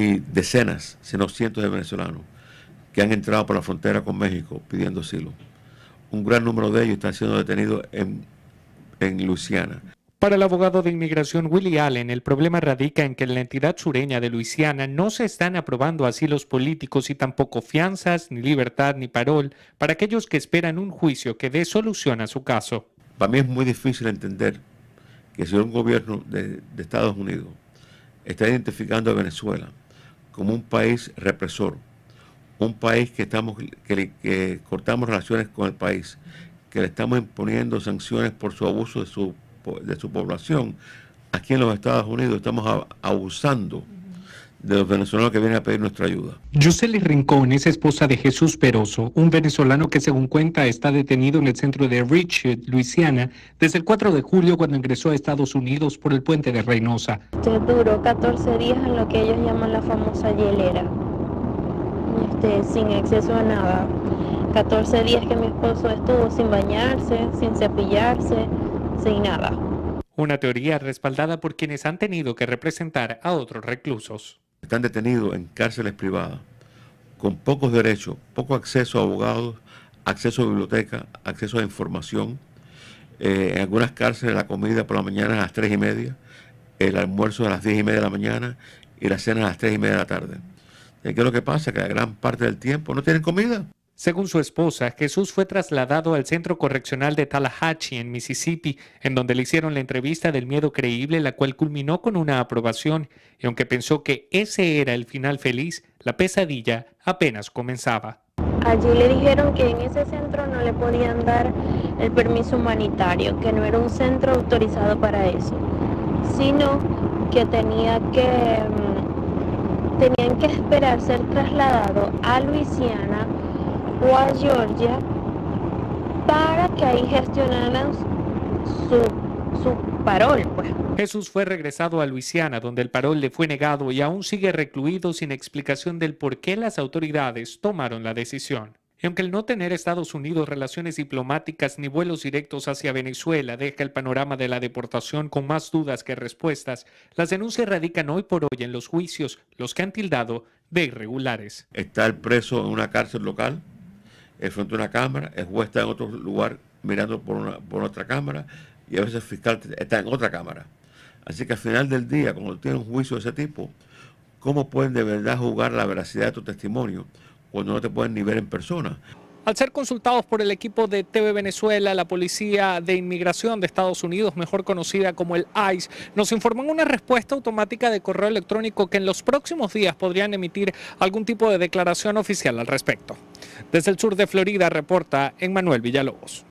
hay decenas, sino cientos de venezolanos que han entrado por la frontera con México pidiendo asilo. Un gran número de ellos están siendo detenidos en, en Luisiana. Para el abogado de inmigración Willie Allen, el problema radica en que en la entidad sureña de Luisiana no se están aprobando asilos políticos y tampoco fianzas, ni libertad, ni parol para aquellos que esperan un juicio que dé solución a su caso. Para mí es muy difícil entender que si un gobierno de, Estados Unidos está identificando a Venezuela como un país represor, un país que estamos que, que cortamos relaciones con el país, que le estamos imponiendo sanciones por su abuso de su de su población, aquí en los Estados Unidos estamos abusando de los venezolanos que vienen a pedir nuestra ayuda. Yuseli Rincón es esposa de Jesús Peroso, un venezolano que según cuenta está detenido en el centro de Richard, Luisiana, desde el 4 de julio cuando ingresó a Estados Unidos por el puente de Reynosa. Este duró 14 días en lo que ellos llaman la famosa hielera, este, sin acceso a nada. 14 días que mi esposo estuvo sin bañarse, sin cepillarse, sin nada. Una teoría respaldada por quienes han tenido que representar a otros reclusos. Están detenidos en cárceles privadas, con pocos derechos, poco acceso a abogados, acceso a biblioteca, acceso a información. Eh, en algunas cárceles la comida por la mañana a las tres y media, el almuerzo a las diez y media de la mañana y la cena a las tres y media de la tarde. ¿Qué es lo que pasa? Que la gran parte del tiempo no tienen comida. Según su esposa, Jesús fue trasladado al centro correccional de Tallahatchie, en Mississippi, en donde le hicieron la entrevista del miedo creíble, la cual culminó con una aprobación, y aunque pensó que ese era el final feliz, la pesadilla apenas comenzaba. Allí le dijeron que en ese centro no le podían dar el permiso humanitario, que no era un centro autorizado para eso, sino que tenía que mm, tenían que esperar ser trasladado a Luisiana o a Georgia para que ahí gestionaran su, su parol. Pues. Jesús fue regresado a Luisiana, donde el parol le fue negado y aún sigue recluido sin explicación del por qué las autoridades tomaron la decisión. Y aunque el no tener Estados Unidos relaciones diplomáticas ni vuelos directos hacia Venezuela deja el panorama de la deportación con más dudas que respuestas, las denuncias radican hoy por hoy en los juicios, los que han tildado de irregulares. Está el preso en una cárcel local, frente a una cámara, el juez está en otro lugar mirando por, una, por otra cámara y a veces el fiscal está en otra cámara. Así que al final del día, cuando tiene un juicio de ese tipo, ¿cómo pueden de verdad jugar la veracidad de tu testimonio cuando no te pueden ni ver en persona? Al ser consultados por el equipo de TV Venezuela, la Policía de Inmigración de Estados Unidos, mejor conocida como el ICE, nos informó en una respuesta automática de correo electrónico que en los próximos días podrían emitir algún tipo de declaración oficial al respecto. Desde el sur de Florida reporta Emmanuel Villalobos.